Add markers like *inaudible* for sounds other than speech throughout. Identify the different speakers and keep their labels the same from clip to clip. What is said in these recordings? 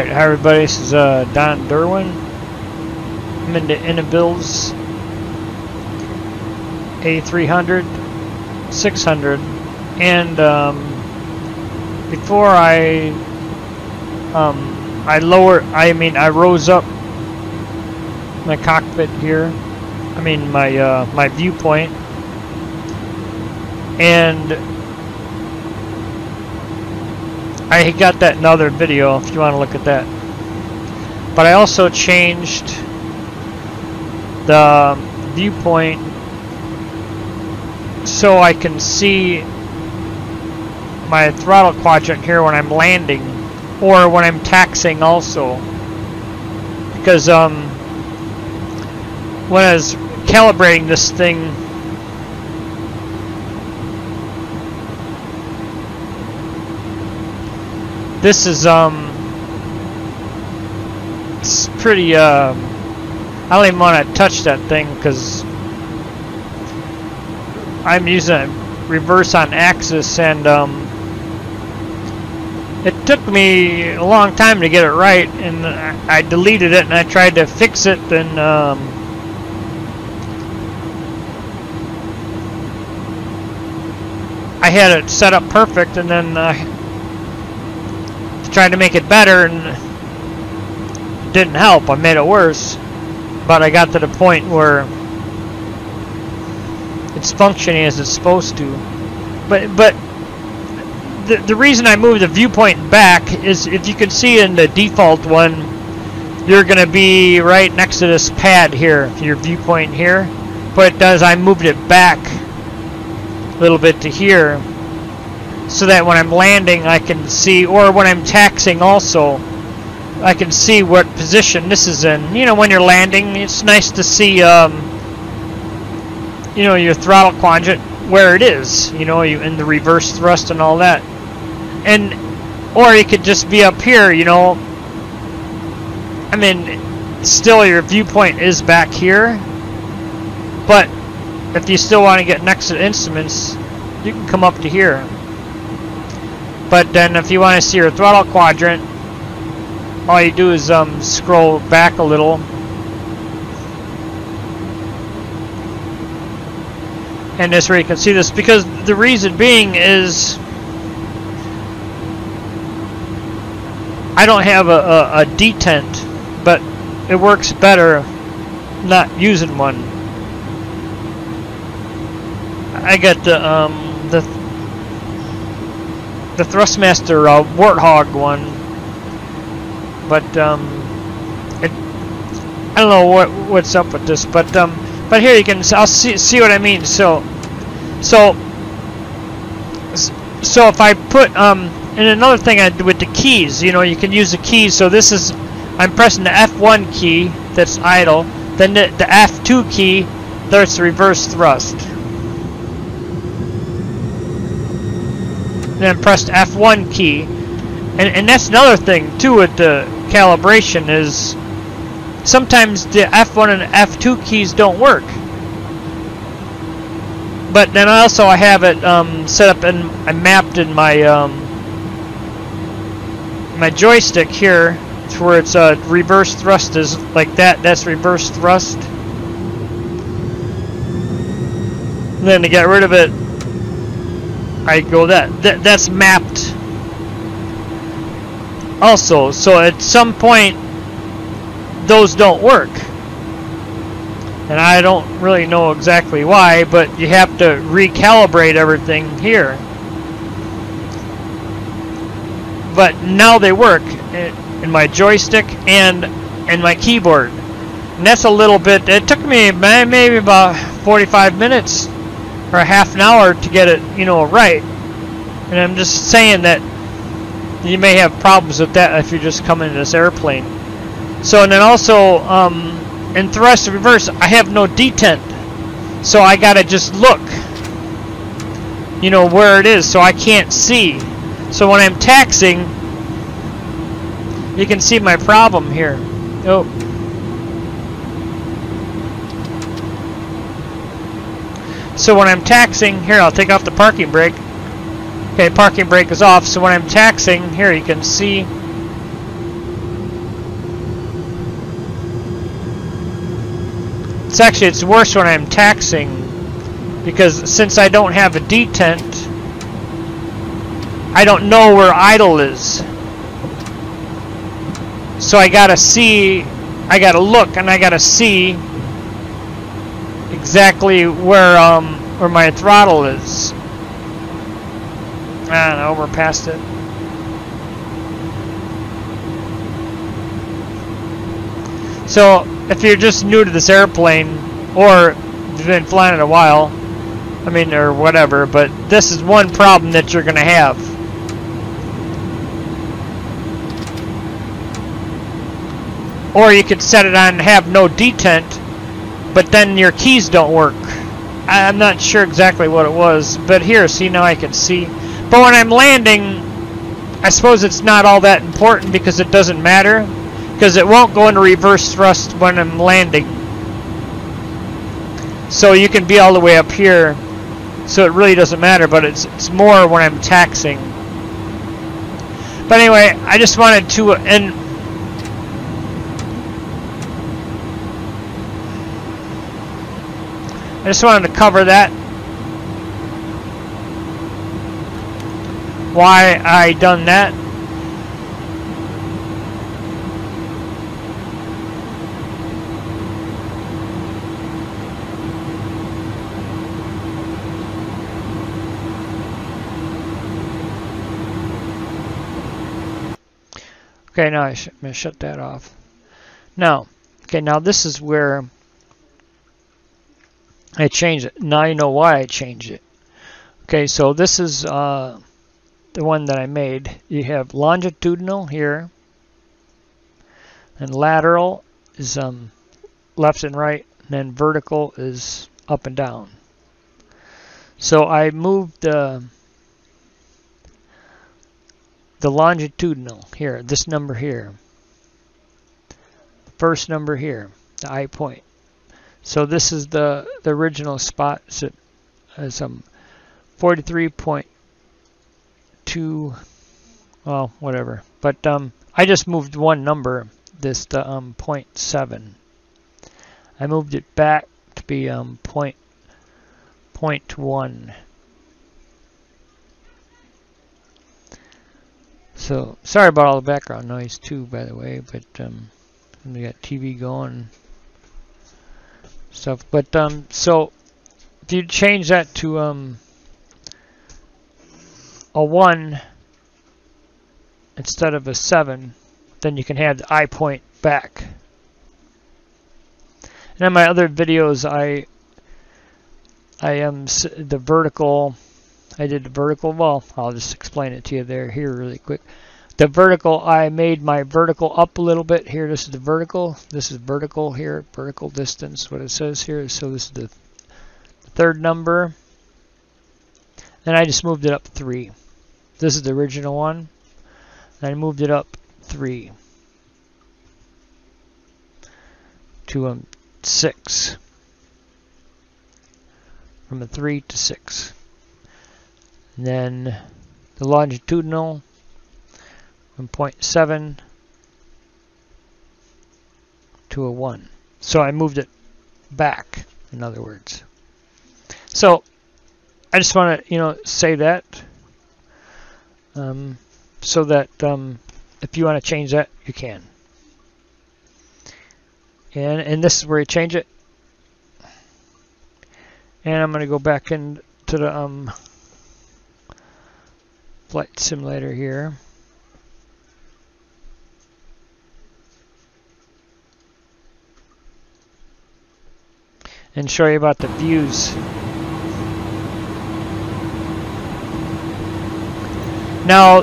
Speaker 1: Alright, hi everybody, this is uh, Don Derwin. I'm into iniBuilds A300, 600, and um, before I um, I lower, I mean I rose up my cockpit here, I mean my uh, my viewpoint, and I got that in another video if you want to look at that. But I also changed the viewpoint so I can see my throttle quadrant here when I'm landing or when I'm taxing also. Because um, when I was calibrating this thing This is, um, it's pretty, uh, I don't even want to touch that thing because I'm using reverse on axis and, um, it took me a long time to get it right and I deleted it and I tried to fix it and, um, I had it set up perfect and then uh, tried to make it better and didn't help. I made it worse. But I got to the point where it's functioning as it's supposed to. But but the the reason I moved the viewpoint back is if you can see in the default one, you're gonna be right next to this pad here, your viewpoint here. But it does I moved it back a little bit to here so that when I'm landing I can see, or when I'm taxing also, I can see what position this is in. You know, when you're landing, it's nice to see, um, you know, your throttle quadrant where it is, you know, you in the reverse thrust and all that. And, or you could just be up here, you know, I mean, still your viewpoint is back here, but if you still want to get next to the instruments, you can come up to here. But then if you want to see your throttle quadrant, all you do is um, scroll back a little. And this where you can see this because the reason being is I don't have a, a, a detent, but it works better not using one. I got the um, the the Thrustmaster uh, Warthog one, but um, it, I don't know what what's up with this, but um, but here you can I'll see see what I mean. So so so if I put um, and another thing I do with the keys, you know, you can use the keys. So this is I'm pressing the F1 key that's idle, then the, the F2 key that's reverse thrust. Then pressed F1 key. And, and that's another thing too with the calibration is sometimes the F1 and F2 keys don't work. But then also I have it um, set up and I mapped in my um, my joystick here to where it's a uh, reverse thrust is like that. That's reverse thrust. And then to get rid of it, I go that. that that's mapped. Also so at some point those don't work. And I don't really know exactly why but you have to recalibrate everything here. But now they work in my joystick and in my keyboard. And that's a little bit it took me maybe about 45 minutes or a half an hour to get it, you know, right. And I'm just saying that you may have problems with that if you're just coming in this airplane. So, and then also, um, in thrust reverse, I have no detent. So I gotta just look, you know, where it is, so I can't see. So when I'm taxing, you can see my problem here. Oh. So when I'm taxing, here, I'll take off the parking brake. Okay, parking brake is off. So when I'm taxing, here you can see It's actually, it's worse when I'm taxing because since I don't have a detent, I don't know where idle is. So I gotta see, I gotta look and I gotta see exactly where um where my throttle is. I don't know, we're past it. So, if you're just new to this airplane, or you've been flying it a while, I mean, or whatever, but this is one problem that you're going to have. Or you could set it on have no detent, but then your keys don't work. I'm not sure exactly what it was, but here, see, now I can see. But when I'm landing, I suppose it's not all that important because it doesn't matter because it won't go into reverse thrust when I'm landing. So you can be all the way up here, so it really doesn't matter, but it's, it's more when I'm taxing. But anyway, I just wanted to, and I just wanted to cover that. Why I done that. Okay, now I'm going to shut that off. Now, okay, now this is where I changed it. Now you know why I changed it. Okay, so this is uh, the one that I made. You have longitudinal here, and lateral is um, left and right, and then vertical is up and down. So I moved the the longitudinal here, this number here, first number here, the eye point. So this is the, the original spot. So it's um, 43.2, well, whatever. But um, I just moved one number, this the um, 0.7. I moved it back to be um, point, point 1. So, sorry about all the background noise too, by the way, but um, we got TV going stuff. But, um, so, if you change that to um, a 1 instead of a 7, then you can have the eye point back. And in my other videos, I I am the vertical I did the vertical, well, I'll just explain it to you there here really quick. The vertical, I made my vertical up a little bit here. This is the vertical. This is vertical here, vertical distance, what it says here. So this is the third number. And I just moved it up three. This is the original one. And I moved it up three to um, six. From a three to six. And then the longitudinal from 0.7 to a 1. So I moved it back, in other words. So I just want to, you know, say that um, so that um, if you want to change that, you can. And, and this is where you change it. And I'm going to go back into the um, flight simulator here. And show you about the views. Now,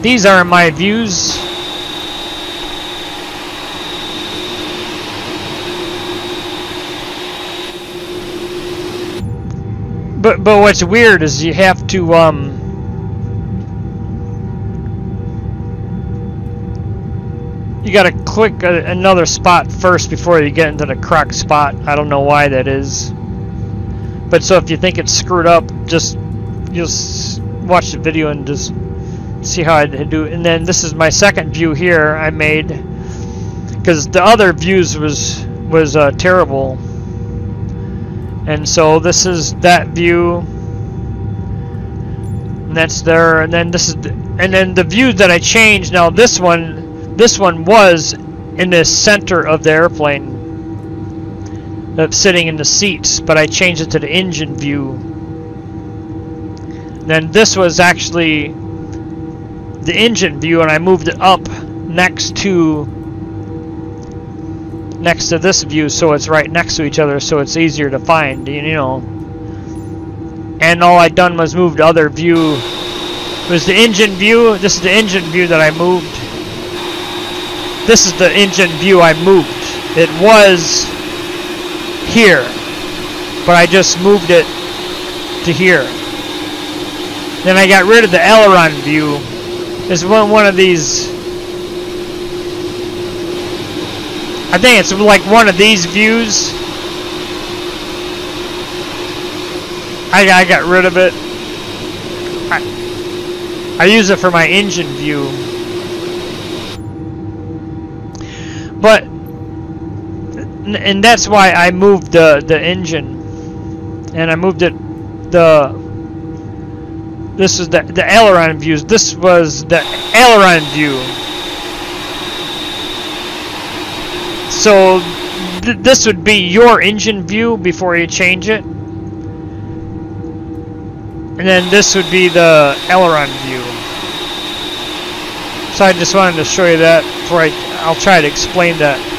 Speaker 1: these are my views but but what's weird is you have to um you gotta click a, another spot first before you get into the correct spot. I don't know why that is. But so if you think it's screwed up, just just watch the video and just see how I do. And then this is my second view here I made. because the other views was was uh, terrible. And so this is that view. And that's there, and then this is, and then the view that I changed. Now this one, this one was in the center of the airplane, that's sitting in the seats, but I changed it to the engine view. Then this was actually the engine view, and I moved it up next to next to this view so it's right next to each other so it's easier to find you know. And all I done was move the other view. It was the engine view this is the engine view that I moved this is the engine view I moved it was here but I just moved it to here then I got rid of the aileron view it's one, one of these I think it's like one of these views. I, I got rid of it. I, I use it for my engine view. And that's why I moved the, the engine. And I moved it, the, this is the, the aileron views. This was the aileron view. So th this would be your engine view before you change it. And then this would be the aileron view. So I just wanted to show you that before I, I'll try to explain that.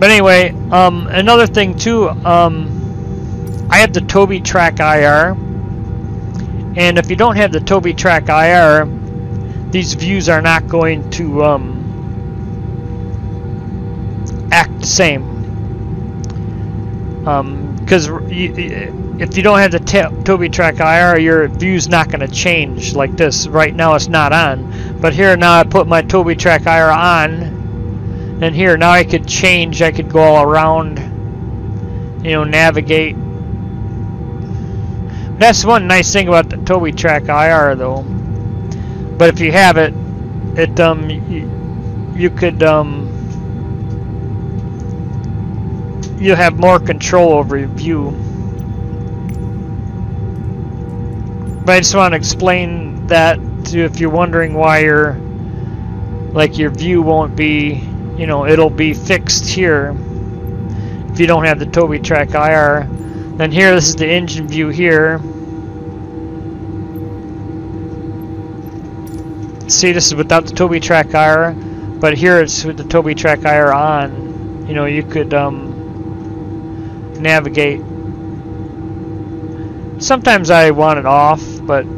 Speaker 1: But anyway, um, another thing too, um, I have the Tobii Track IR. And if you don't have the Tobii Track IR, these views are not going to um, act the same. Because um, if you don't have the Tobii Track IR, your view's not going to change like this. Right now it's not on. But here now I put my Tobii Track IR on. And here now I could change. I could go all around. You know, navigate. That's one nice thing about the Tobii Track IR though. But if you have it, it um you, you could um you have more control over your view. But I just want to explain that to if you're wondering why your like your view won't be, you know, it'll be fixed here if you don't have the Tobii Track IR. Then here, this is the engine view here. See, this is without the Tobii Track IR, but here it's with the Tobii Track IR on. You know, you could um, navigate. Sometimes I want it off, but you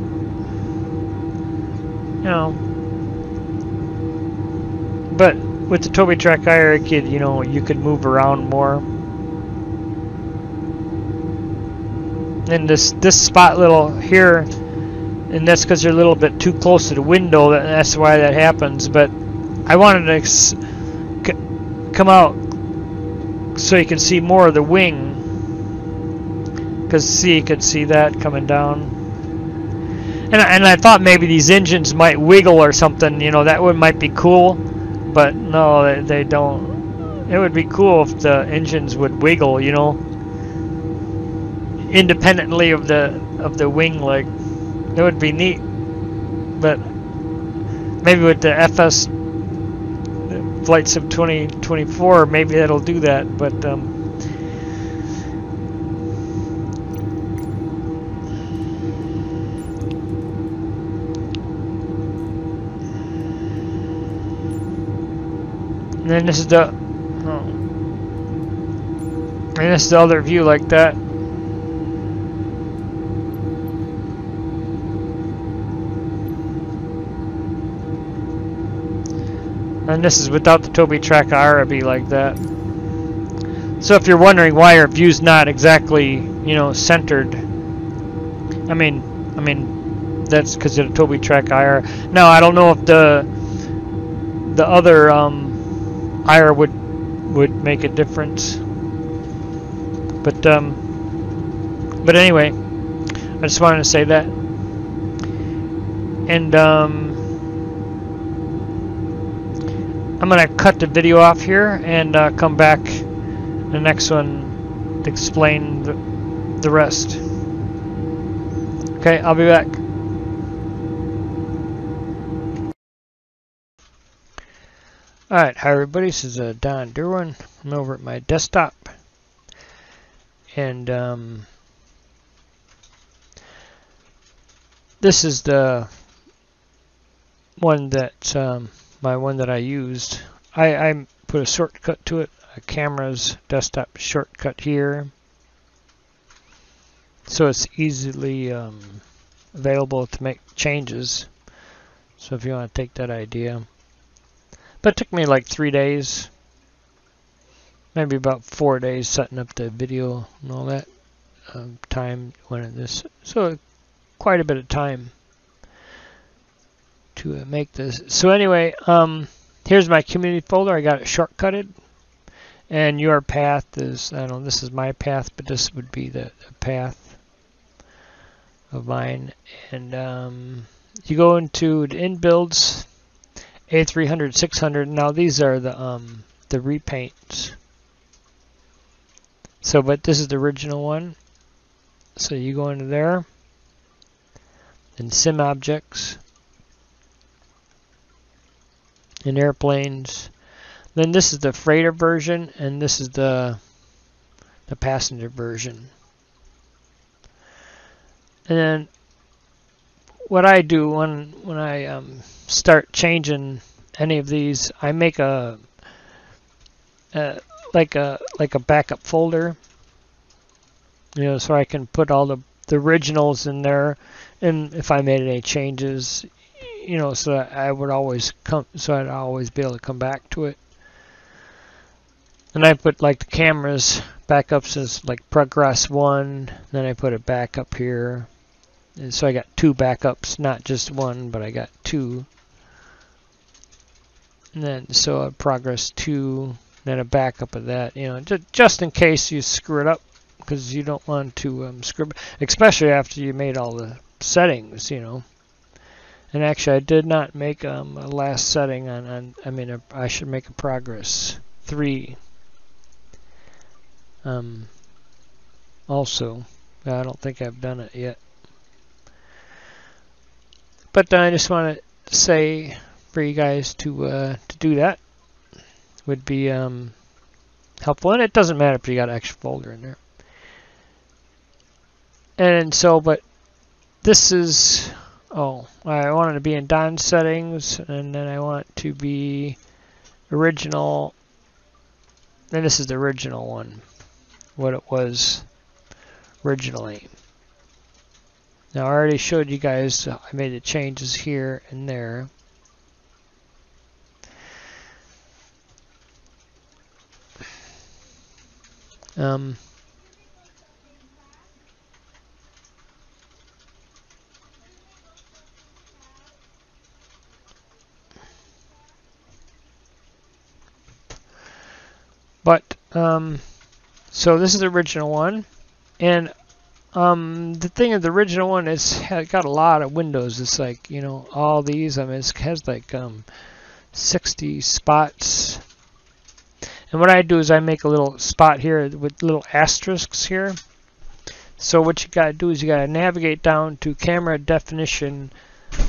Speaker 1: know. But with the Tobii Track IR, kid, you know, you could move around more. And this this spot little here, and that's because you're a little bit too close to the window. That's why that happens. But I wanted to come out so you can see more of the wing because see, you could see that coming down. And I, and I thought maybe these engines might wiggle or something. You know, that would might be cool, but no, they, they don't. It would be cool if the engines would wiggle. You know, independently of the of the wing leg. It would be neat, but maybe with the FS flights of 2024, maybe that'll do that. But um, then this is the... And this is the other view like that. And this is without the Tobii Track IR be like that. So if you're wondering why our view's not exactly, you know, centered, I mean, I mean, that's because of the Tobii Track IR. Now I don't know if the the other um, IR would would make a difference. But um, but anyway, I just wanted to say that. And um, I'm gonna cut the video off here and uh, come back the next one to explain the, the rest. Okay, I'll be back. Alright, hi everybody, this is uh, Don Derwin. I'm over at my desktop. And um, this is the one that um, my one that I used. I, I put a shortcut to it, a camera's desktop shortcut here. So it's easily um, available to make changes. So if you want to take that idea. But it took me like three days, maybe about four days setting up the video and all that um, time when this. So quite a bit of time to uh, make this. So anyway, um, here's my community folder. I got it shortcutted. And your path is, I don't know, this is my path, but this would be the, the path of mine. And um, you go into the iniBuilds a300, 600. Now these are the um, the repaints. So, but this is the original one. So you go into there, and sim objects, and airplanes. Then this is the freighter version, and this is the the passenger version. And then what I do when when I um, start changing any of these, I make a, like a like a backup folder. You know, so I can put all the the originals in there, and if I made any changes, you know, so I would always come, so I'd always be able to come back to it. And I put like the cameras backups as like progress one, then I put it back up here. And so I got two backups, not just one, but I got two. And then so a progress two, then a backup of that, you know, just in case you screw it up, because you don't want to um, screw, especially after you made all the settings, you know. And actually, I did not make um, a last setting on, on I mean, a, I should make a progress three. Um, also, I don't think I've done it yet. But I just want to say for you guys to uh, to do that would be um, helpful. And it doesn't matter if you got an extra folder in there. And so, but this is, oh, I wanted to be in Don settings, and then I want to be original, and this is the original one, what it was originally. Now I already showed you guys, I made the changes here and there. Um, but um, so this is the original one and um, the thing of the original one is it got a lot of windows. It's like you know all these. I mean, it has like um, 60 spots. And what I do is I make a little spot here with little asterisks here. So what you got to do is you got to navigate down to camera definition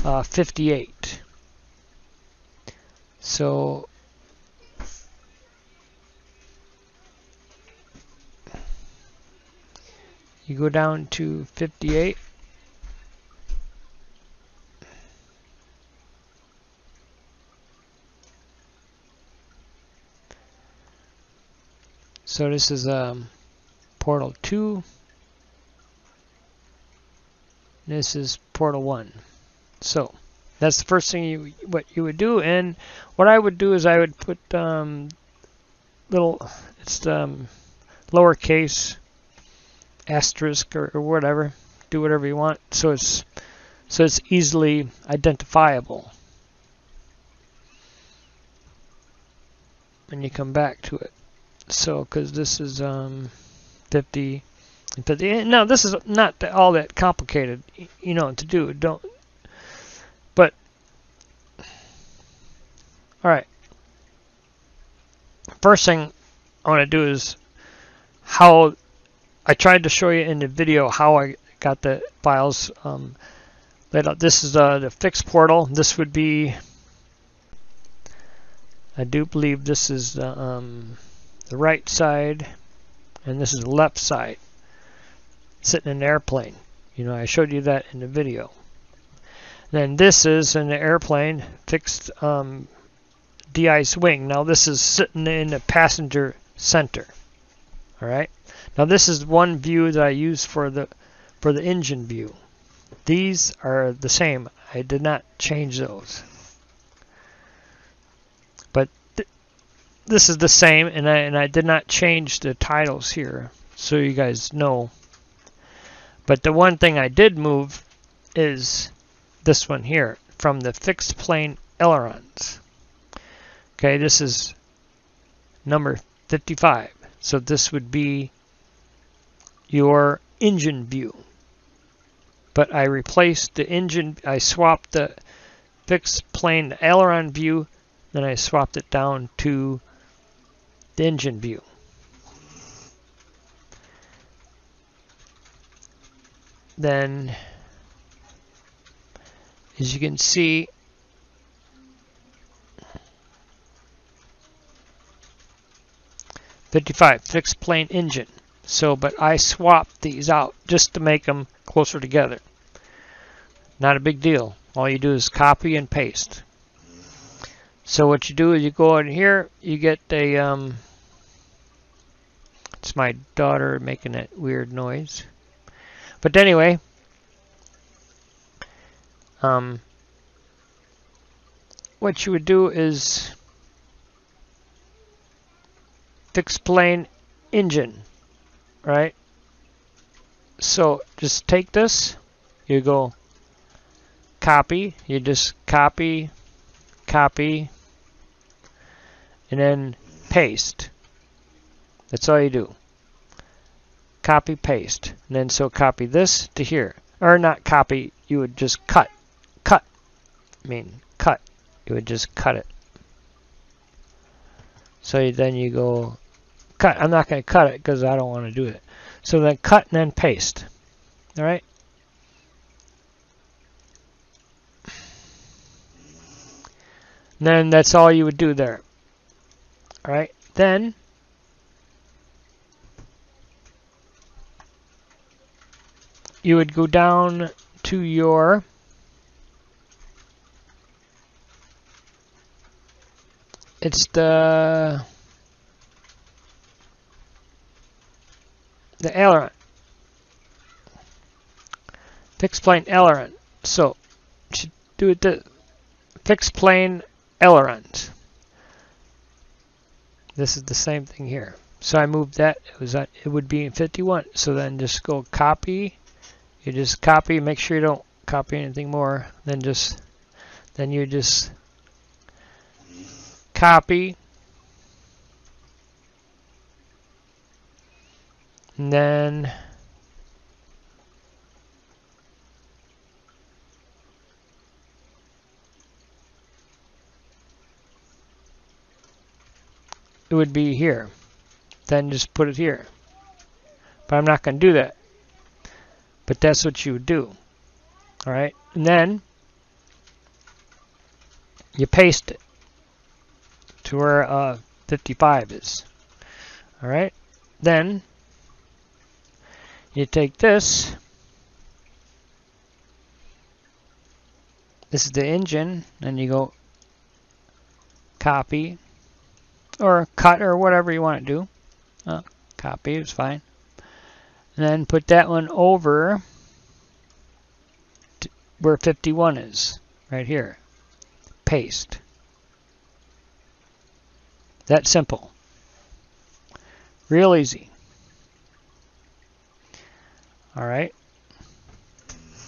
Speaker 1: uh, 58. So you go down to 58 so this is um, portal 2 this is portal 1 so that's the first thing you what you would do and what I would do is I would put um, little it's um, lowercase asterisk or, or whatever. Do whatever you want so it's so it's easily identifiable. When you come back to it. So, because this is um, 50, 50. Now, this is not all that complicated, you know, to do. Don't. But, all right. first thing I want to do is how I tried to show you in the video how I got the files um, laid out. This is uh, the fixed portal. This would be, I do believe this is the, um, the right side and this is the left side sitting in an airplane. You know, I showed you that in the video. Then this is an airplane fixed um, de-ice wing. Now this is sitting in the passenger center. All right. Now this is one view that I use for the for the engine view. These are the same. I did not change those. But th this is the same, and I and I did not change the titles here, so you guys know. But the one thing I did move is this one here from the fixed plane ailerons. Okay, this is number 55. So this would be your engine view. But I replaced the engine, I swapped the fixed plane aileron view, then I swapped it down to the engine view. Then, as you can see, Fifty-five fixed plane engine. So, but I swapped these out just to make them closer together. Not a big deal. All you do is copy and paste. So what you do is you go in here, you get a, um, it's my daughter making that weird noise. But anyway, um, what you would do is fixed plane engine right? So just take this, you go copy, you just copy, copy, and then paste. That's all you do. Copy, paste. And then so copy this to here. Or not copy, you would just cut. Cut. I mean, cut. You would just cut it. So then you go cut. I'm not going to cut it because I don't want to do it. So then cut and then paste. All right. And then that's all you would do there. All right. Then you would go down to your it's the the aileron. Fixed plane aileron. So, should do it the fixed plane ailerons. This is the same thing here. So I moved that. It was at, it would be in 51. So then just go copy. You just copy. Make sure you don't copy anything more. Then just then you just copy And then it would be here. Then just put it here. But I'm not going to do that. But that's what you would do. Alright, and then you paste it to where uh, 55 is. Alright, then you take this, this is the engine, and you go copy, or cut, or whatever you want to do. Uh, copy is fine. And then put that one over where 51 is, right here. Paste. That simple. Real easy. All right.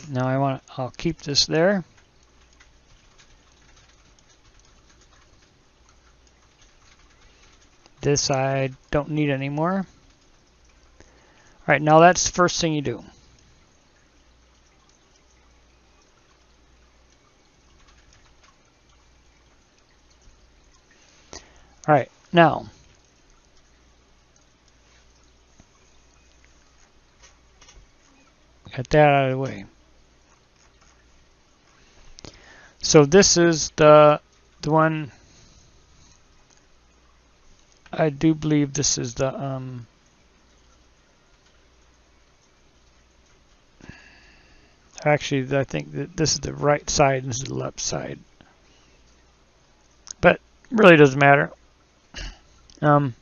Speaker 1: Now I want I'll keep this there. This I don't need anymore. All right, now that's the first thing you do. All right, now. Get that out of the way. So this is the, the one I do believe this is the um actually I think that this is the right side and this is the left side but really doesn't matter um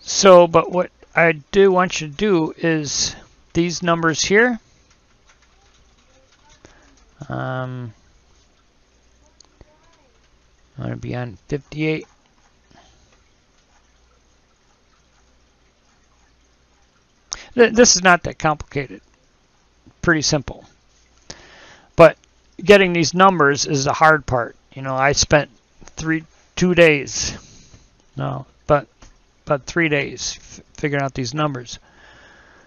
Speaker 1: so but what I do want you to do is these numbers here um, I'm going to be on 58. This is not that complicated. Pretty simple. But getting these numbers is the hard part. You know, I spent three, two days, no, but, but three days figuring out these numbers.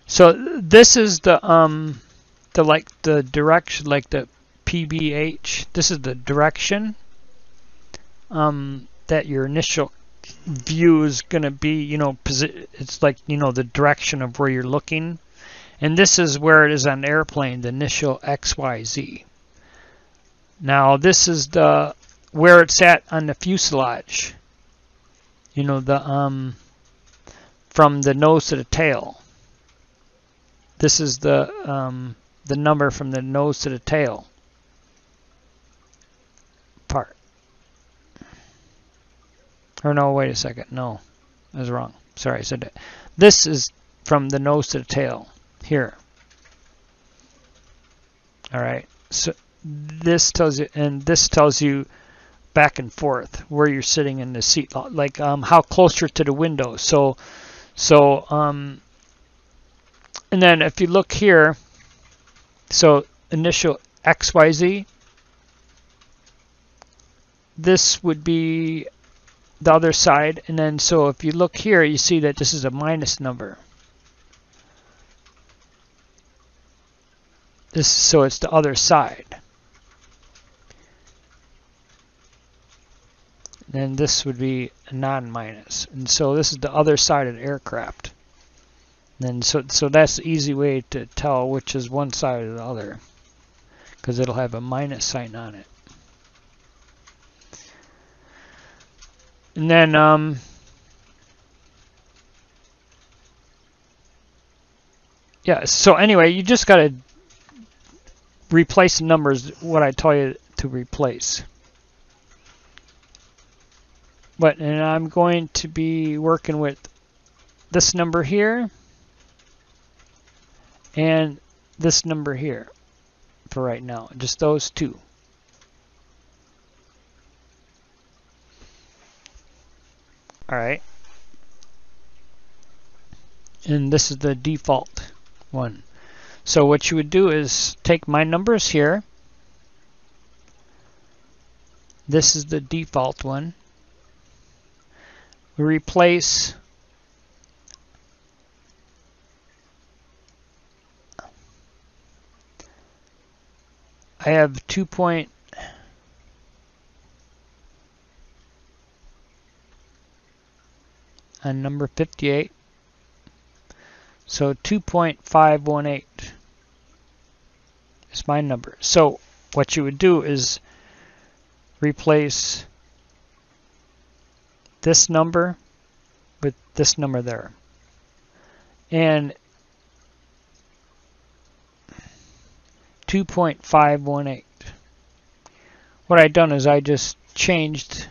Speaker 1: So this is the, um, the, like, the direction, like the PBH. This is the direction um, that your initial view is going to be, you know, it's like, you know, the direction of where you're looking. And this is where it is on the airplane, the initial XYZ. Now, this is the where it's at on the fuselage. You know, the um, from the nose to the tail. This is the um, the number from the nose to the tail. Or no, wait a second. No, I was wrong. Sorry, I said that. This is from the nose to the tail here. All right. So this tells you, and this tells you back and forth where you're sitting in the seat, like um, how closer to the window. So, so um, and then if you look here, so initial XYZ, this would be the other side. And then so if you look here, you see that this is a minus number. This so it's the other side. Then this would be a non-minus. And so this is the other side of the aircraft. And so so that's the easy way to tell which is one side or the other. Because it'll have a minus sign on it. And then um, yeah, so anyway, you just got to replace the numbers, what I tell you to replace. But, and I'm going to be working with this number here and this number here for right now, just those two. All right. And this is the default one. So what you would do is take my numbers here. This is the default one. We replace I have 2 and number 58. So 2.518 is my number. So what you would do is replace this number with this number there. And 2.518. What I've done is I just changed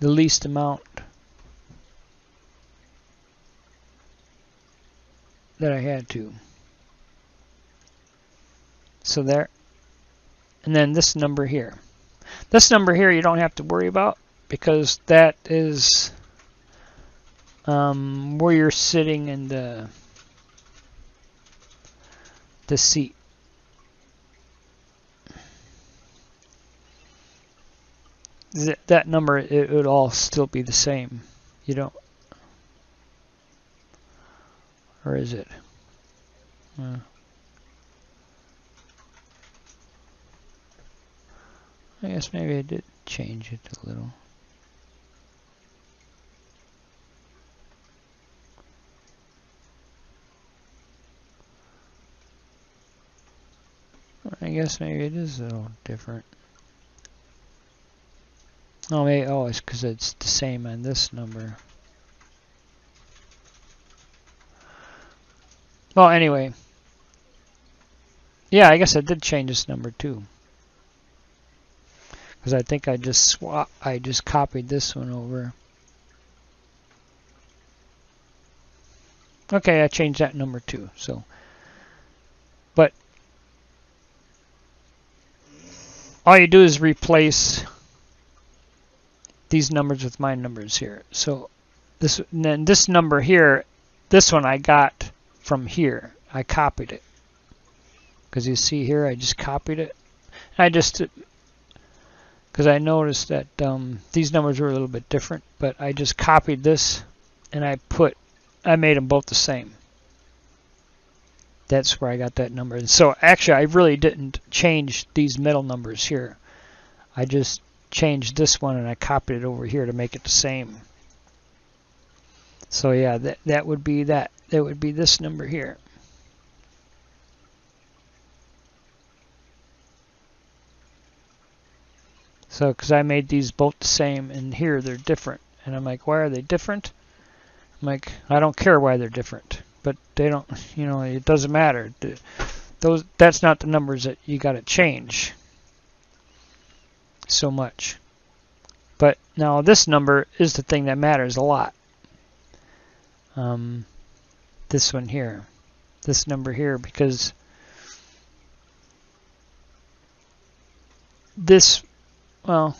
Speaker 1: the least amount that I had to. So there. And then this number here. This number here you don't have to worry about because that is um, where you're sitting in the the seat. that number it would all still be the same. You don't or is it? Uh, I guess maybe I did change it a little. I guess maybe it is a little different. Oh, maybe, oh, it's because it's the same on this number. Well, anyway. Yeah, I guess I did change this number too. Because I think I just swap, I just copied this one over. Okay, I changed that number too. So, but all you do is replace these numbers with my numbers here. So this then this number here, this one I got from here. I copied it because you see here I just copied it. I just because I noticed that um, these numbers were a little bit different, but I just copied this and I put I made them both the same. That's where I got that number. And so actually I really didn't change these middle numbers here. I just changed this one and I copied it over here to make it the same. So yeah, that, that would be that. That would be this number here. So, because I made these both the same, and here they're different. And I'm like, why are they different? I'm like, I don't care why they're different, but they don't, you know, it doesn't matter. Those, that's not the numbers that you got to change so much. But now this number is the thing that matters a lot. Um, this one here, this number here, because this, well,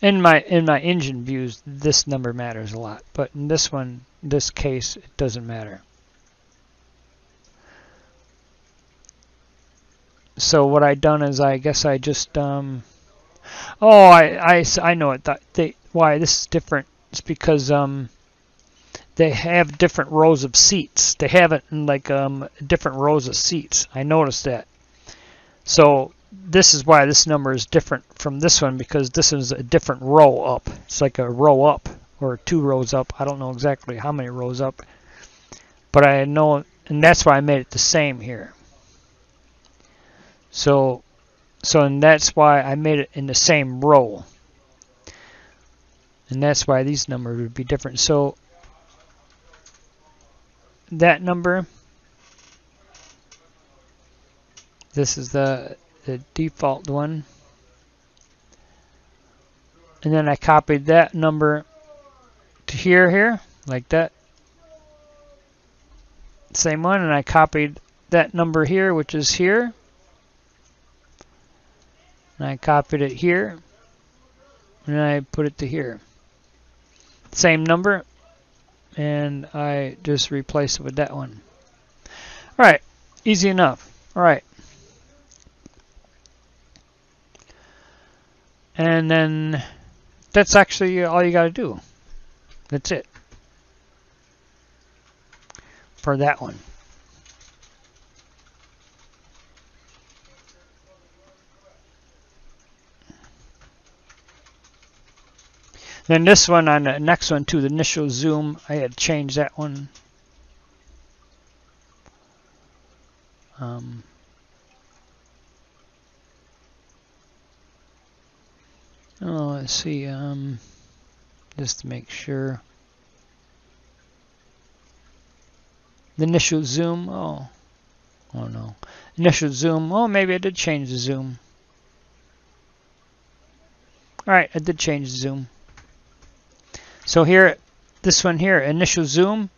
Speaker 1: in my in my engine views this number matters a lot but in this one this case it doesn't matter. So what I done is I guess I just um oh I, I, I know it they why this is different it's because um they have different rows of seats they have it in like um different rows of seats I noticed that so this is why this number is different from this one because this is a different row up. It's like a row up or two rows up. I don't know exactly how many rows up, but I know, and that's why I made it the same here. So, so and that's why I made it in the same row. And that's why these numbers would be different. So that number, this is the the default one. And then I copied that number to here, here, like that. Same one, and I copied that number here, which is here. And I copied it here. And I put it to here. Same number. And I just replace it with that one. Alright, easy enough. Alright. And then that's actually all you got to do. That's it. For that one. Then this one on the next one too, the initial zoom, I had changed that one. Um, Oh, let's see, um, just to make sure. The initial zoom, oh, oh no. Initial zoom, oh, maybe I did change the zoom. Alright, I did change the zoom. So here, this one here, initial zoom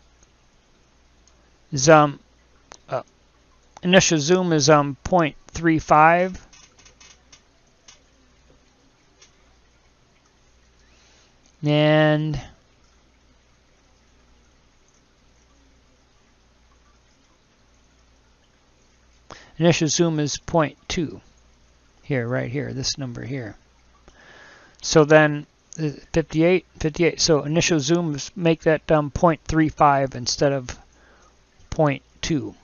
Speaker 1: is, um, uh, initial zoom is, um, 0.35. And initial zoom is 0.2 here, right here, this number here. So then 58, 58. So initial zooms make that um, 0.35 instead of 0.2.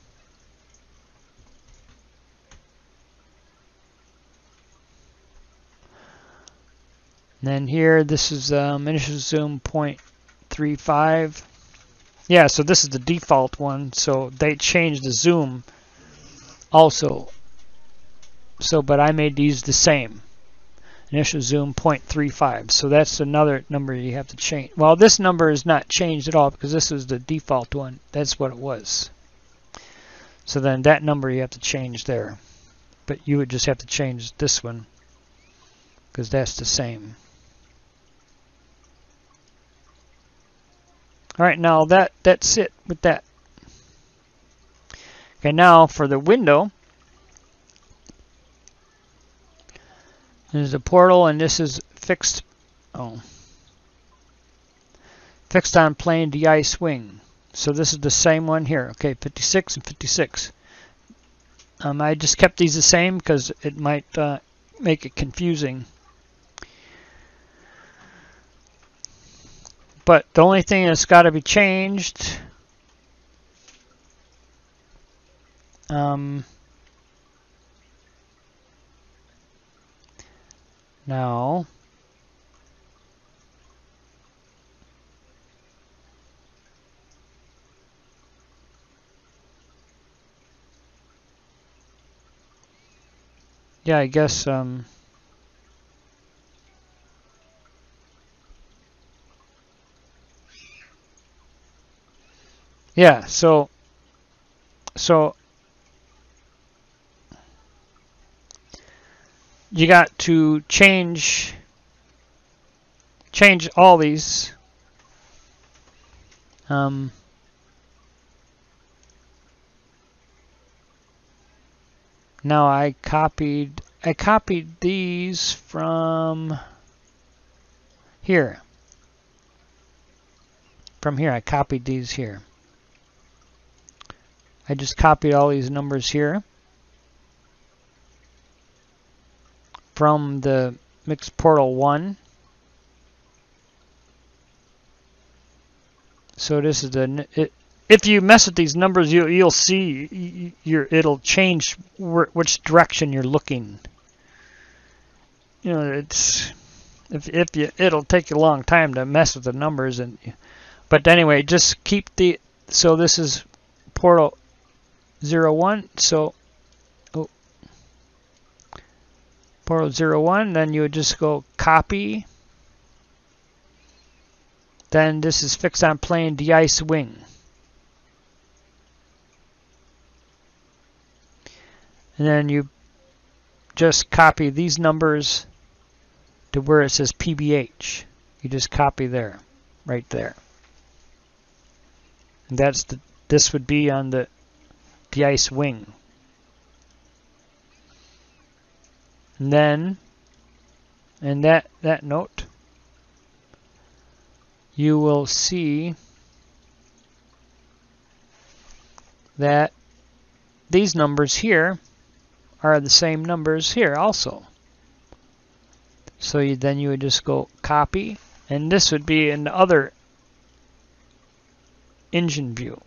Speaker 1: And then here, this is um, initial zoom 0.35. Yeah, so this is the default one. So they changed the zoom also. So, but I made these the same. Initial zoom 0.35. So that's another number you have to change. Well, this number is not changed at all because this is the default one. That's what it was. So then that number you have to change there. But you would just have to change this one because that's the same. All right, now that that's it with that. Okay, now for the window, there's a portal, and this is fixed. Oh, fixed on plane de-ice wing. So this is the same one here. Okay, 56 and 56. Um, I just kept these the same because it might uh, make it confusing. But the only thing that's got to be changed um, now yeah, I guess um, yeah, so so you got to change change all these um, Now I copied I copied these from here. From here I copied these here. I just copied all these numbers here from the mixed portal 1. So this is the if you mess with these numbers, you you'll see your it'll change which direction you're looking. You know, it's if if you it'll take you a long time to mess with the numbers and but anyway, just keep the so this is portal 01 so 0.01, then you would just go copy. Then this is fixed on plane de-ice wing. And then you just copy these numbers to where it says PBH. You just copy there, right there. And that's the, this would be on the, de ice wing. And then in that that note you will see that these numbers here are the same numbers here also. So you, then you would just go copy, and this would be in the other engine view.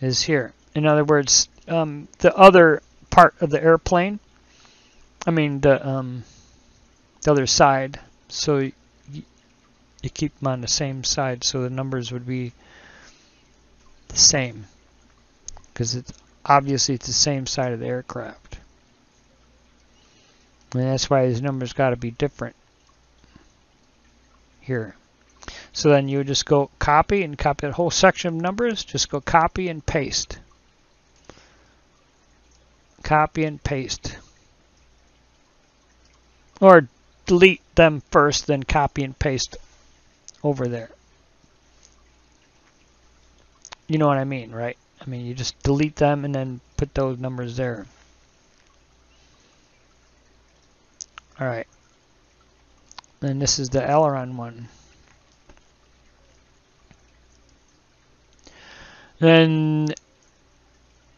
Speaker 1: Is here. In other words, um, the other part of the airplane, I mean the um, the other side. So you, you keep them on the same side, so the numbers would be the same because it's obviously it's the same side of the aircraft. And that's why these numbers got to be different here. So then you would just go copy and copy that whole section of numbers. Just go copy and paste. Copy and paste. Or delete them first, then copy and paste over there. You know what I mean, right? I mean, you just delete them and then put those numbers there. All right. And this is the aileron one. Then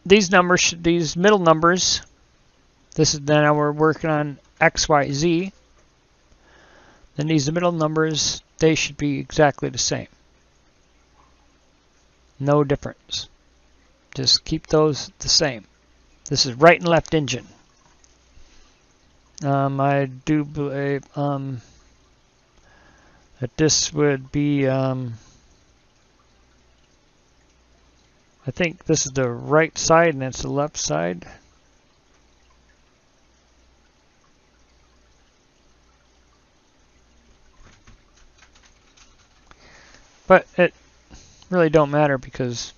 Speaker 1: these numbers, these middle numbers, this is then we're working on X, Y, Z. Then these middle numbers, they should be exactly the same. No difference. Just keep those the same. This is right and left engine. Um, I do believe, um, that this would be, um, I think this is the right side and that's the left side. But it really don't matter because,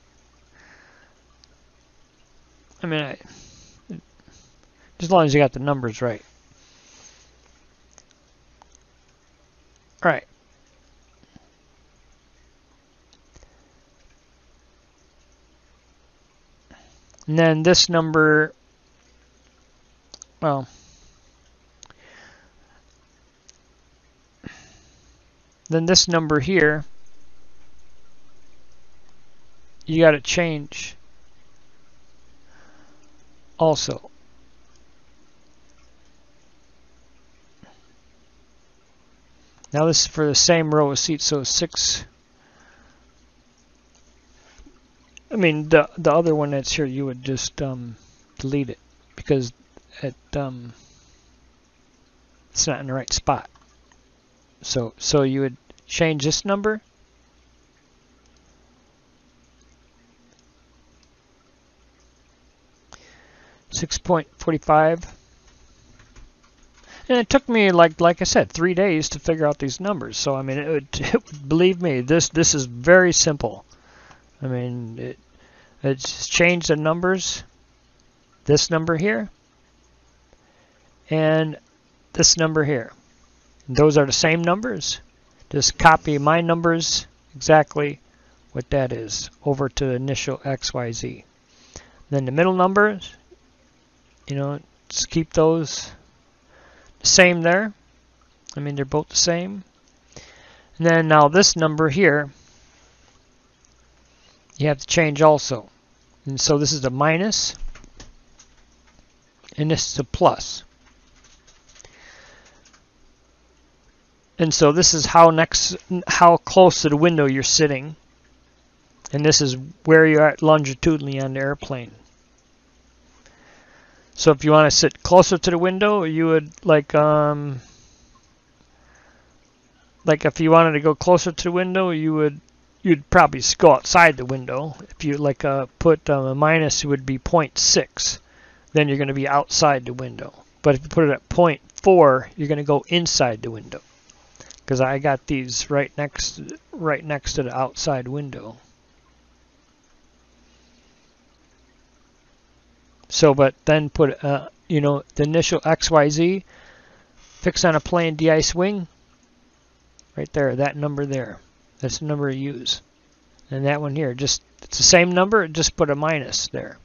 Speaker 1: I mean, I, as long as you got the numbers right. All right. And then this number, well, then this number here, you got to change also. Now this is for the same row of seats, so six. I mean, the the other one that's here, you would just um, delete it because it um, it's not in the right spot. So so you would change this number. Six point forty-five. And it took me like like I said, three days to figure out these numbers. So I mean, it would, *laughs* it believe me, this this is very simple. I mean, it it's changed the numbers. This number here, and this number here. Those are the same numbers. Just copy my numbers exactly what that is over to the initial XYZ. Then the middle numbers, you know, just keep those same there. I mean, they're both the same. And then now this number here, you have to change also. And so this is a minus, and this is a plus. And so this is how next, how close to the window you're sitting. And this is where you're at longitudinally on the airplane. So if you want to sit closer to the window, you would like um like if you wanted to go closer to the window, you would you'd probably go outside the window. If you like uh, put um, a minus, it would be 0.6. Then you're going to be outside the window. But if you put it at 0.4, you're going to go inside the window. Because I got these right next right next to the outside window. So, but then put, uh, you know, the initial XYZ, fix on a plane de-ice wing, right there, that number there. That's the number you use. And that one here, just, it's the same number, just put a minus there.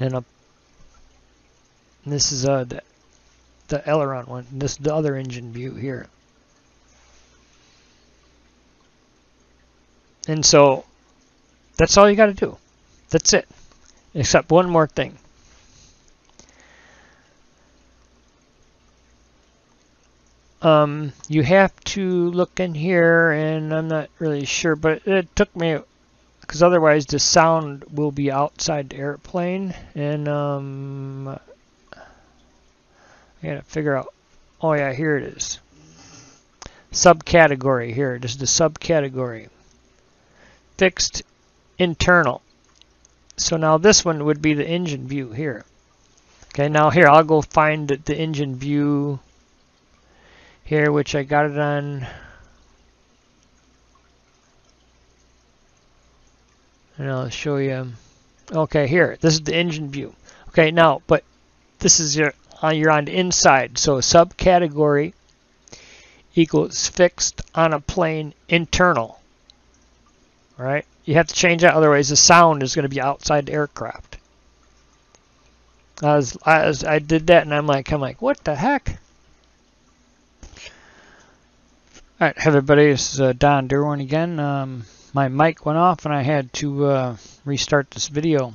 Speaker 1: And a, this is uh, the, the aileron one. This is the other engine view here. And so, that's all you got to do. That's it. Except one more thing. Um, you have to look in here, and I'm not really sure, but it took me, because otherwise the sound will be outside the airplane, and um, I gotta figure out, oh yeah, here it is. Subcategory here, this is the subcategory. Fixed internal. So now this one would be the engine view here. Okay, now here I'll go find the engine view here, which I got it on. And I'll show you. Okay, here, this is the engine view. Okay, now, but this is your uh, you're on the inside, so subcategory equals fixed on a plane internal. All right. You have to change that, otherwise the sound is going to be outside the aircraft. As, as I did that, and I'm like, I'm like, what the heck? All right, everybody, this is uh, Don Derwin again. Um, my mic went off, and I had to uh, restart this video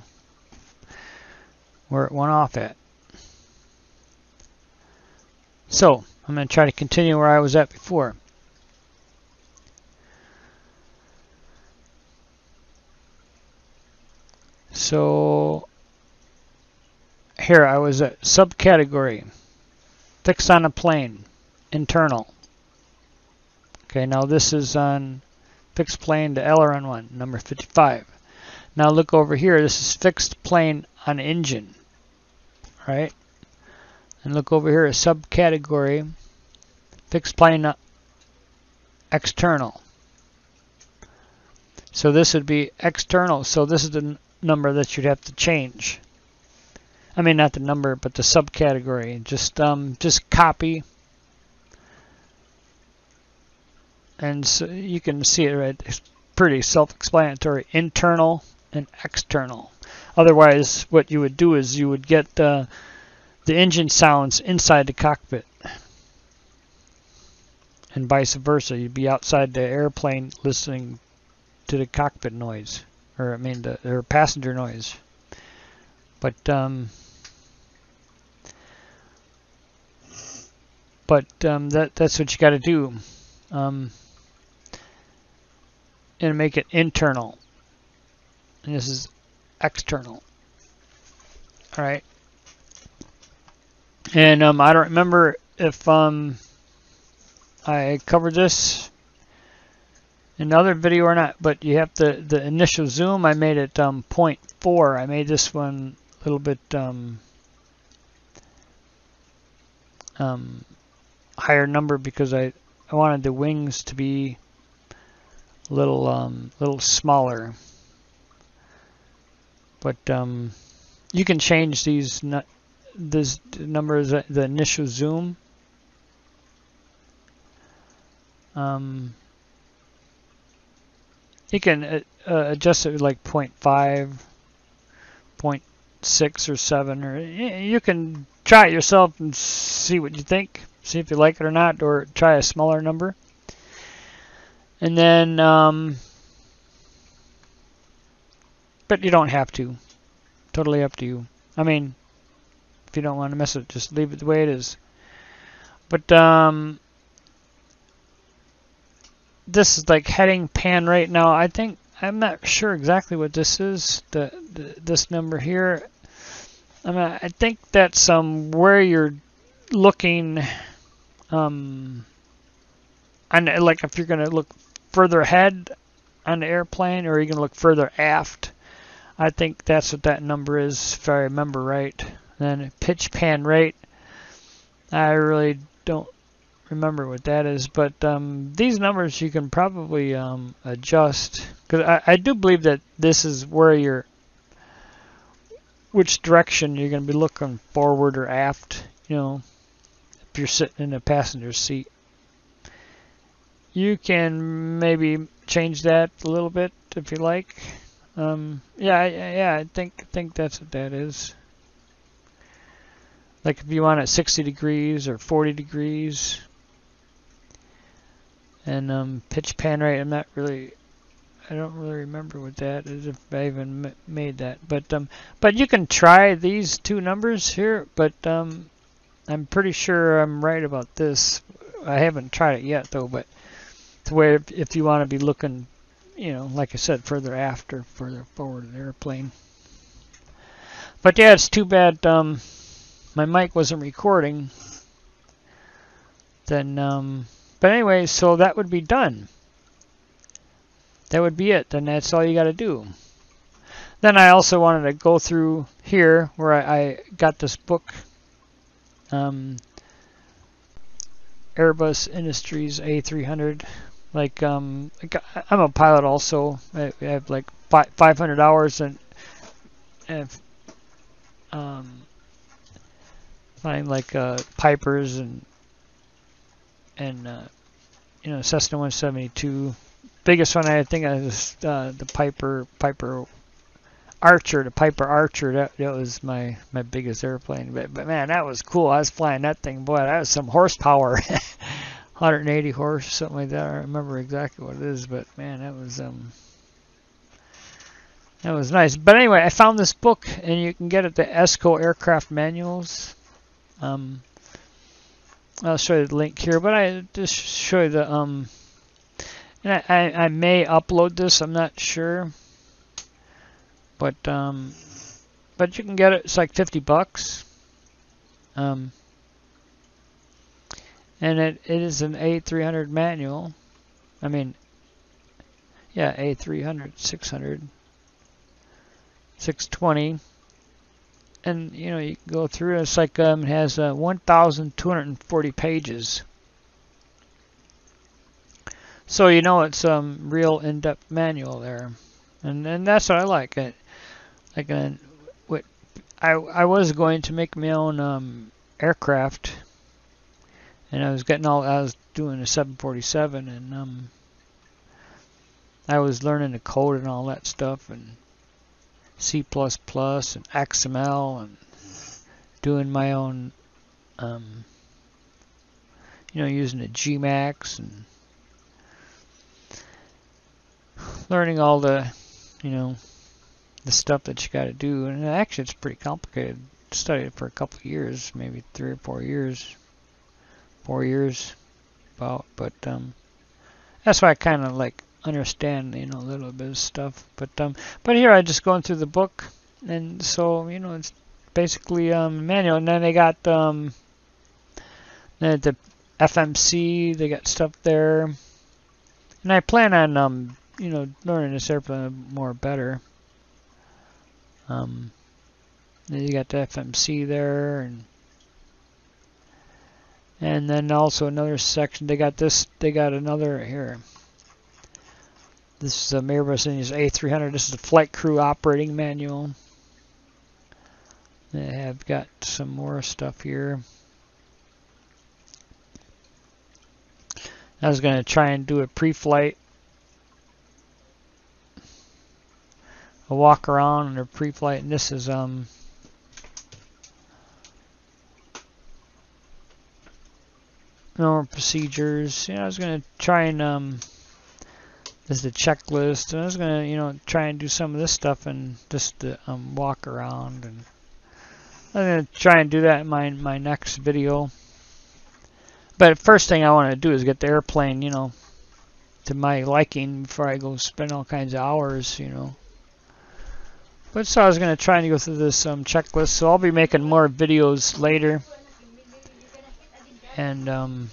Speaker 1: where it went off at. So, I'm going to try to continue where I was at before. So here I was at subcategory, fixed on a plane, internal. Okay, now this is on fixed plane to aileron 1, number 55. Now look over here, this is fixed plane on engine, right? And look over here, a subcategory, fixed plane external. So this would be external, so this is the number that you'd have to change. I mean, not the number, but the subcategory. Just um, just copy and so you can see it right it's pretty self-explanatory internal and external. Otherwise what you would do is you would get uh, the engine sounds inside the cockpit. And vice versa you'd be outside the airplane listening to the cockpit noise or I mean the or passenger noise. But um, but um, that that's what you got to do. Um, and make it internal. And this is external. All right. And um, I don't remember if um, I covered this in another video or not, but you have the, the initial zoom, I made it um, 0.4. I made this one a little bit um, um, higher number because I, I wanted the wings to be little um, little smaller. But um, you can change these this numbers the initial zoom. Um, you can uh, uh, adjust it like 0.5, 0.6 or 7 or you can try it yourself and see what you think see if you like it or not or try a smaller number and then, um, but you don't have to. Totally up to you. I mean, if you don't want to mess it, just leave it the way it is. But, um, this is like heading pan right now. I think, I'm not sure exactly what this is, the, the this number here. I mean, I think that's um, where you're looking, um, and like if you're going to look further ahead on the airplane or you're you going to look further aft? I think that's what that number is if I remember right. Then pitch pan rate, I really don't remember what that is, but um, these numbers you can probably um, adjust because I, I do believe that this is where you're, which direction you're going to be looking forward or aft, you know, if you're sitting in a passenger seat you can maybe change that a little bit if you like. Um, yeah, yeah, I think think that's what that is. Like if you want it 60 degrees or 40 degrees. And um, pitch pan rate, I'm not really, I don't really remember what that is if I even made that. But um, but you can try these two numbers here. But um, I'm pretty sure I'm right about this. I haven't tried it yet though. But to where if, if you want to be looking, you know, like I said, further after, further forward of the airplane. But yeah, it's too bad um, my mic wasn't recording. Then, um, but anyway, so that would be done. That would be it. Then that's all you got to do. Then I also wanted to go through here where I, I got this book. Um, Airbus Industries A300 like um, I'm a pilot also. I have like 500 hours and and um, flying like uh, Pipers and and uh, you know Cessna 172. Biggest one I think is uh, the Piper Piper Archer, the Piper Archer. That that was my my biggest airplane. But but man, that was cool. I was flying that thing. Boy, that was some horsepower. *laughs* 180 horse, something like that. I remember exactly what it is, but man, that was um, that was nice. But anyway, I found this book, and you can get it the Essco Aircraft Manuals. Um, I'll show you the link here, but I just show you the um, and I, I, I may upload this. I'm not sure, but um, but you can get it. It's like 50 bucks. Um, and it, it is an A300 manual I mean, yeah, A300, 600, 620. And, you know, you go through, it's like um, it has uh, 1,240 pages. So you know it's a um, real in-depth manual there. And and that's what I like. I, like, uh, what I, I was going to make my own um, aircraft. And I was getting all, I was doing a 747 and um, I was learning to code and all that stuff and C++ and XML and doing my own, um, you know, using the GMAX and learning all the, you know, the stuff that you got to do. And actually, it's pretty complicated. Studied it for a couple years, maybe three or four years, four years, about. But um, that's why I kind of like understand, you know, a little bit of stuff. But um, but here I just going through the book, and so you know, it's basically um manual. And then they got um, the FMC, they got stuff there, and I plan on um, you know, learning this airplane more better. Um, you got the FMC there, and and then also another section. They got this. They got another here. This is a Airbus A300. This is the flight crew operating manual. They have got some more stuff here. I was going to try and do a pre-flight. A walk around and a pre-flight. And this is um normal procedures. You know, I was going to try and um this is the checklist. And I was gonna, you know, try and do some of this stuff and just um, walk around. And I'm gonna try and do that in my my next video. But first thing I want to do is get the airplane, you know, to my liking before I go spend all kinds of hours, you know. But so I was gonna try and go through this um, checklist. So I'll be making more videos later. And um,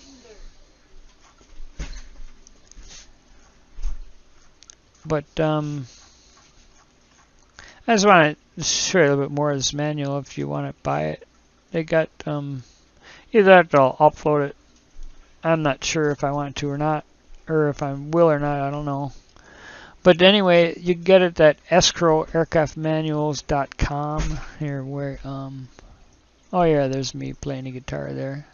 Speaker 1: But um, I just want to show you a little bit more of this manual if you want to buy it. They got um, either that I'll upload it. I'm not sure if I want to or not, or if I will or not. I don't know. But anyway, you get it at esscoaircraftmanuals.com. Here, where um, oh yeah, there's me playing the guitar there.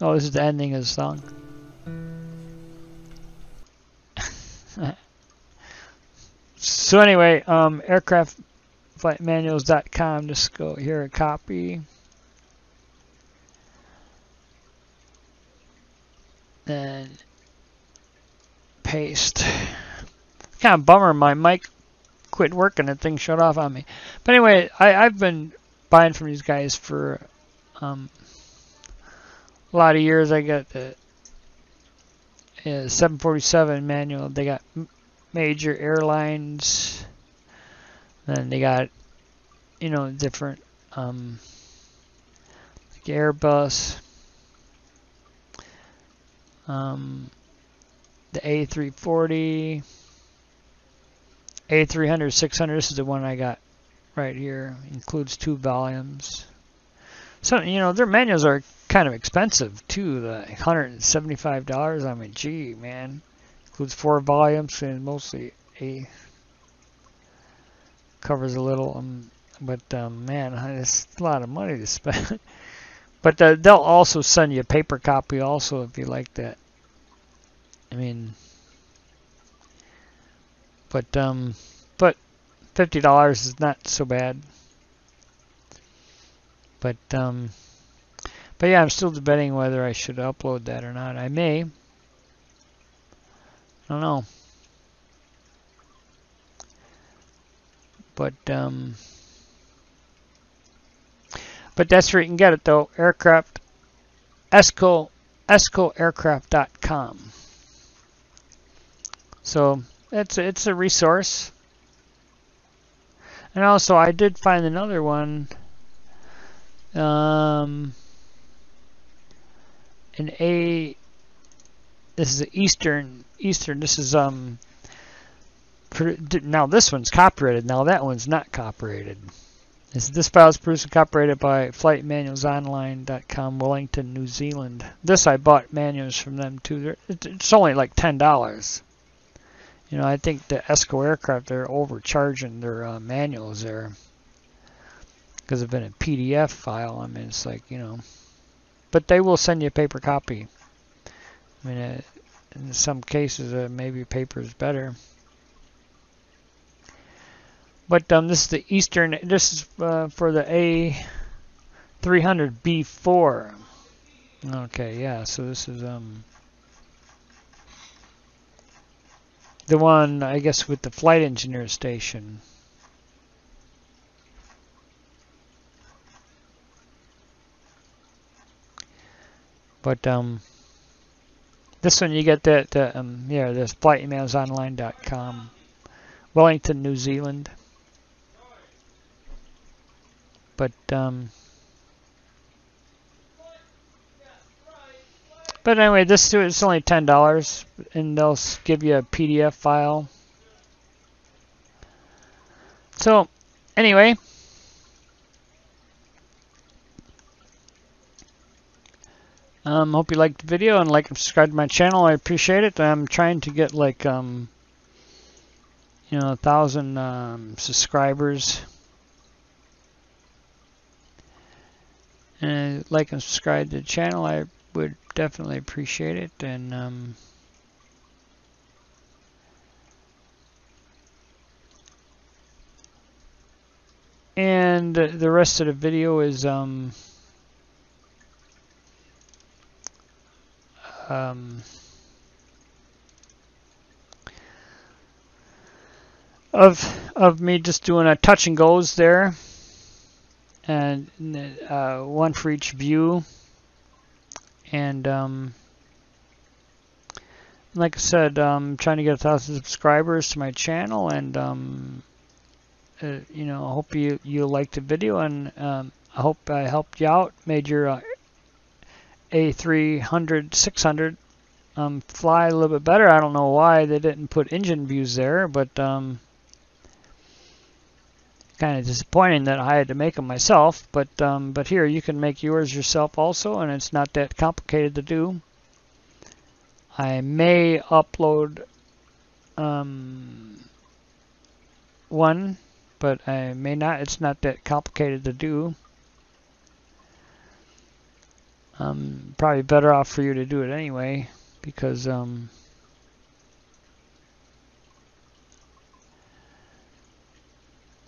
Speaker 1: Oh, this is the ending of the song. *laughs* so anyway, um, aircraftflightmanuals.com. Just go here, a copy. Then paste. Kind of bummer, my mic quit working and thing shut off on me. But anyway, I, I've been buying from these guys for um, a lot of years. I got the uh, 747 manual. They got major airlines. Then they got, you know, different um, like Airbus. Um, the A340, A300, 600. This is the one I got right here. Includes two volumes. So you know their manuals are kind of expensive too. The $175. I mean, gee, man, includes four volumes and mostly a covers a little. Um, but um, man, *laughs* it's a lot of money to spend. *laughs* but uh, they'll also send you a paper copy also if you like that. I mean, but um, but fifty dollars is not so bad. But um. But yeah, I'm still debating whether I should upload that or not. I may. I don't know. But um, but that's where you can get it though. Aircraft Essco esscoaircraft.com. So it's it's a resource. And also, I did find another one Um, an A. This is Eastern. Eastern. This is um. Now this one's copyrighted. Now that one's not copyrighted. This, this file is produced and copyrighted by FlightManualsOnline.com, Wellington, New Zealand. This I bought manuals from them too. It's only like ten dollars. You know, I think the Essco aircraft they're overcharging their uh, manuals there because of in a PDF file. I mean, it's like you know, but they will send you a paper copy. I mean, uh, in some cases, uh, maybe paper is better. But um, this is the Eastern. This is uh, for the A300B4. Okay, yeah. So this is um the one I guess with the flight engineer station. But um, this one you get that uh, um, yeah, this flightmanualsonline.com, Wellington, New Zealand. But um, but anyway, this is only ten dollars, and they'll give you a PDF file. So anyway. Um, hope you liked the video and like and subscribe to my channel. I appreciate it. I'm trying to get like um, you know a thousand um, subscribers. And like and subscribe to the channel. I would definitely appreciate it. And um, and the rest of the video is um. um, of of me just doing a touch and goes there and uh, one for each view and um, like I said I'm trying to get a thousand subscribers to my channel and um, uh, you know I hope you you liked the video and um, I hope I helped you out made your uh, a300, 600 um, fly a little bit better. I don't know why they didn't put engine views there, but um, kind of disappointing that I had to make them myself. But um, but here you can make yours yourself also, and it's not that complicated to do. I may upload um, one, but I may not. It's not that complicated to do um, probably better off for you to do it anyway because um,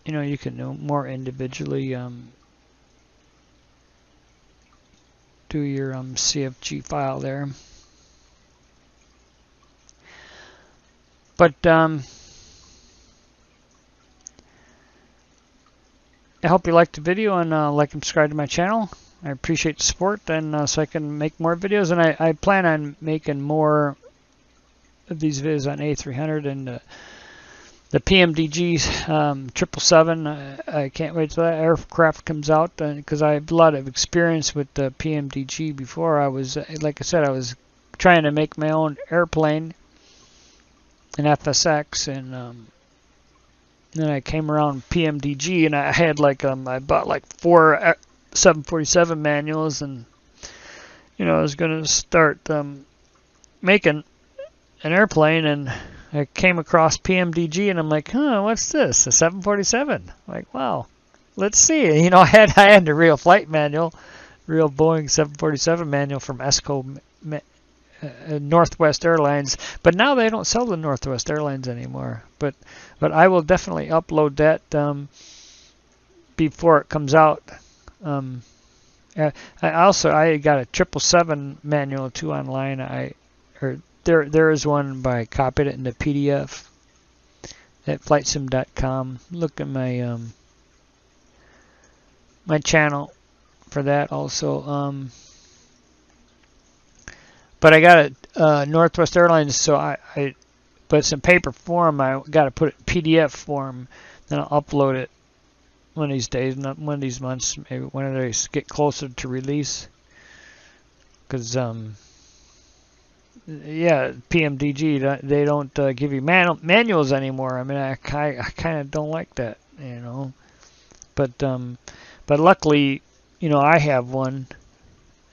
Speaker 1: you know you can more individually um, do your um, CFG file there. But um, I hope you liked the video and uh, like and subscribe to my channel. I appreciate the support, and uh, so I can make more videos. And I, I, plan on making more of these videos on A300 and uh, the PMDG um, 777. I, I, can't wait till that aircraft comes out because uh, I have a lot of experience with the PMDG before. I was, uh, like I said, I was trying to make my own airplane in FSX, and um, then I came around PMDG, and I had like um, I bought like four uh, 747 manuals and you know I was going to start um, making an airplane and I came across PMDG and I'm like, huh, what's this? A 747? I'm like, wow, let's see. *laughs* You know, I had I had a real flight manual, real Boeing 747 manual from Essco uh, Northwest Airlines, but now they don't sell the Northwest Airlines anymore. But but I will definitely upload that um, before it comes out um, I also I got a triple seven manual too online. I or there there is one by I copied it in the PDF at flightsim.com. Look at my um, my channel for that also. Um, but I got it uh, Northwest Airlines, so I, I but it's in paper form. I got to put it PDF form, then I'll upload it one of these days, not one of these months, maybe when they get closer to release. Because um, yeah, PMDG they don't uh, give you man manuals anymore. I mean, I, I, I kind of don't like that, you know. But um, but luckily, you know, I have one,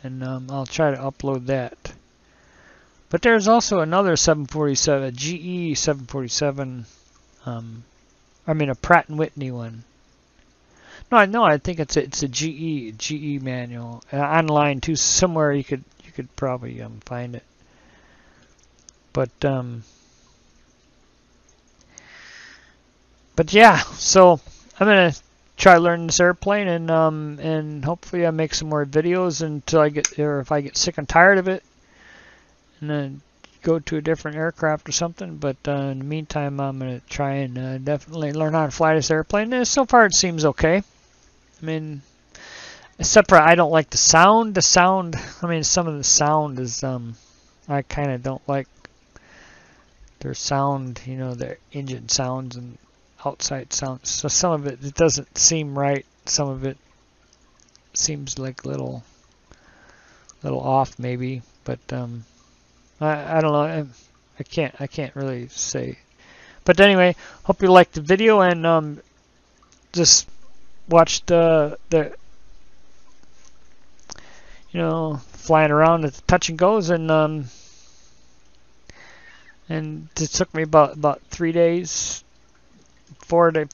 Speaker 1: and um, I'll try to upload that. But there's also another 747, GE 747. Um, I mean a Pratt and Whitney one. No, I know. I think it's a, it's a GE GE manual uh, online too. Somewhere you could you could probably um, find it. But um, but yeah. So I'm gonna try learning this airplane and um and hopefully I make some more videos until I get or if I get sick and tired of it, and then go to a different aircraft or something. But uh, in the meantime, I'm to try and uh, definitely learn how to fly this airplane. And so far, it seems okay. I mean, except for I don't like the sound. The sound, I mean, some of the sound is, um, I kind of don't like their sound, you know, their engine sounds and outside sounds. So some of it, it doesn't seem right. Some of it seems like little, little off maybe. But, um, I, I don't know. I, I can't I can't really say. But anyway, hope you liked the video and um, just watch the the you know flying around at the touch and goes and um, and it took me about about three days, four day,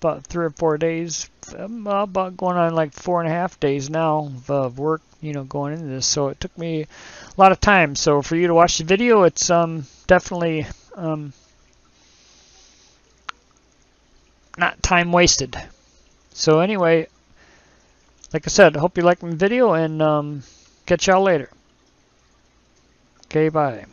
Speaker 1: about three or four days, um, about going on like four and a half days now of work, you know, going into this. So it took me a lot of time. So for you to watch the video, it's um, definitely um, not time wasted. So anyway, like I said, I hope you liked my video and um, catch y'all later. Okay, bye.